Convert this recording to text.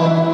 Oh.